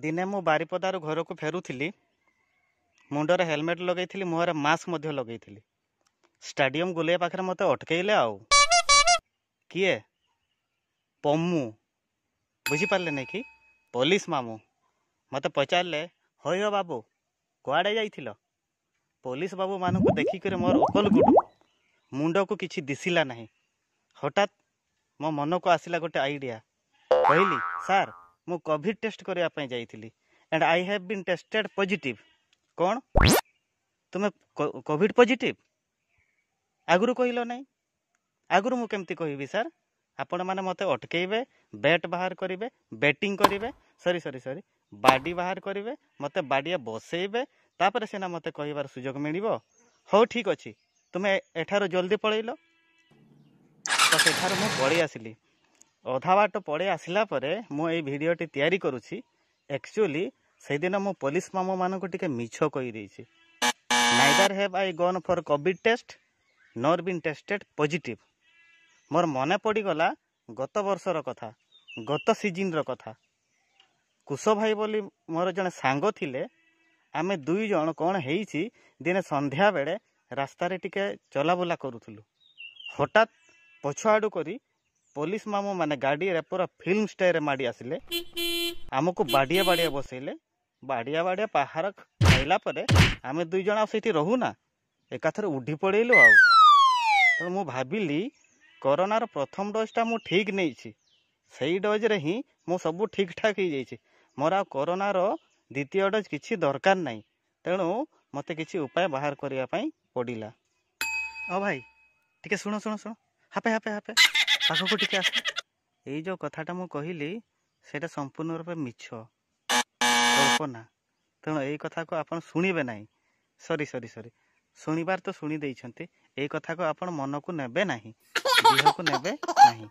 ଦିନେ ମୁଁ ବାରିପଦାରୁ ଘରକୁ ଫେରୁଥିଲି ମୁଣ୍ଡରେ ହେଲମେଟ୍ ଲଗେଇଥିଲି ମୁହଁରେ ମାସ୍କ ମଧ୍ୟ ଲଗେଇଥିଲି ଷ୍ଟାଡ଼ିୟମ୍ ଗୋଲିଆ ପାଖରେ ମୋତେ ଅଟକେଇଲେ ଆଉ କିଏ ପମୁ ବୁଝିପାରିଲେ ନାହିଁ କି ପୋଲିସ ମାମୁଁ ମୋତେ ପଚାରିଲେ ହଇ ହୋ ବାବୁ କୁଆଡ଼େ ଯାଇଥିଲ ପୋଲିସ ବାବୁମାନଙ୍କୁ ଦେଖିକରି ମୋର ଓକଲ ଗୁଡ଼ୁ ମୁଣ୍ଡକୁ କିଛି ଦିଶିଲା ନାହିଁ ହଠାତ୍ ମୋ ମନକୁ ଆସିଲା ଗୋଟେ ଆଇଡ଼ିଆ କହିଲି ସାର୍ मुझ कॉविड टेस्ट करने जा and I have been tested positive कौन तुम्हें कोड पजिट आगु कहल ना आगु मुमी कह सर आपण मैंने मत अटकेबे बैट बाहर करेंगे बैटिंग करेंगे सरी सरी सरी बाड़ी बाहर करेंगे मत बाड़िया बसईबे तापर सीना मत कह सुजोग मिल हाउ ठीक अच्छे तुम्हें एठार जल्दी पलैल तो सेठ पलि आसली ଅଧା ବାଟ ପଳେଇ ଆସିଲା ପରେ ମୁଁ ଏଇ ଭିଡ଼ିଓଟି ତିଆରି କରୁଛି ଆକ୍ଚୁଆଲି ସେଦିନ ମୁଁ ପୋଲିସ ମାମୁଁମାନଙ୍କୁ ଟିକେ ମିଛ କହିଦେଇଛି neither have I gone for covid test nor been tested positive ମୋର ମନେ ପଡ଼ିଗଲା ଗତ ବର୍ଷର କଥା ଗତ ସିଜିନ୍ର କଥା କୁଶ ଭାଇ ବୋଲି ମୋର ଜଣେ ସାଙ୍ଗ ଥିଲେ ଆମେ ଦୁଇ ଜଣ କ'ଣ ହେଇଛି ଦିନେ ସନ୍ଧ୍ୟାବେଳେ ରାସ୍ତାରେ ଟିକେ ଚଲାବୁଲା କରୁଥିଲୁ ହଠାତ୍ ପଛୁଆଡ଼ୁ କରି ପୋଲିସ ମାମୁଁ ମାନେ ଗାଡ଼ିରେ ପୁରା ଫିଲ୍ମ ଷ୍ଟାଇଲ୍ରେ ମାଡ଼ି ଆସିଲେ ଆମକୁ ବାଡ଼ିଆ ବାଡ଼ିଆ ବସେଇଲେ ବାଡ଼ିଆ ବାଡ଼ିଆ ପାହାର ଖାଇଲା ପରେ ଆମେ ଦୁଇ ଜଣ ଆଉ ସେଇଠି ରହୁନା ଏକାଥରେ ଉଠି ପଡ଼େଇଲୁ ଆଉ ତେଣୁ ମୁଁ ଭାବିଲି କରୋନାର ପ୍ରଥମ ଡୋଜ୍ଟା ମୁଁ ଠିକ୍ ନେଇଛି ସେଇ ଡୋଜ୍ରେ ହିଁ ମୁଁ ସବୁ ଠିକ୍ ଠାକ୍ ହେଇଯାଇଛି ମୋର ଆଉ କରୋନାର ଦ୍ୱିତୀୟ ଡୋଜ୍ କିଛି ଦରକାର ନାହିଁ ତେଣୁ ମୋତେ କିଛି ଉପାୟ ବାହାର କରିବା ପାଇଁ ପଡ଼ିଲା ହଁ ଭାଇ ଟିକେ ଶୁଣ ଶୁଣ ଶୁଣ ହାପେ ହାପେ ହାପେ ପାଖକୁ ଟିକେ ଆସ ଏଇ ଯେଉଁ କଥାଟା ମୁଁ କହିଲି ସେଇଟା ସମ୍ପୂର୍ଣ୍ଣ ରୂପେ ମିଛ କଳ୍ପନା ତେଣୁ ଏଇ କଥାକୁ ଆପଣ ଶୁଣିବେ ନାହିଁ ସରି ସରି ସରି ଶୁଣିବାର ତ ଶୁଣି ଦେଇଛନ୍ତି ଏଇ କଥାକୁ ଆପଣ ମନକୁ ନେବେ ନାହିଁ ଦେହକୁ ନେବେ ନାହିଁ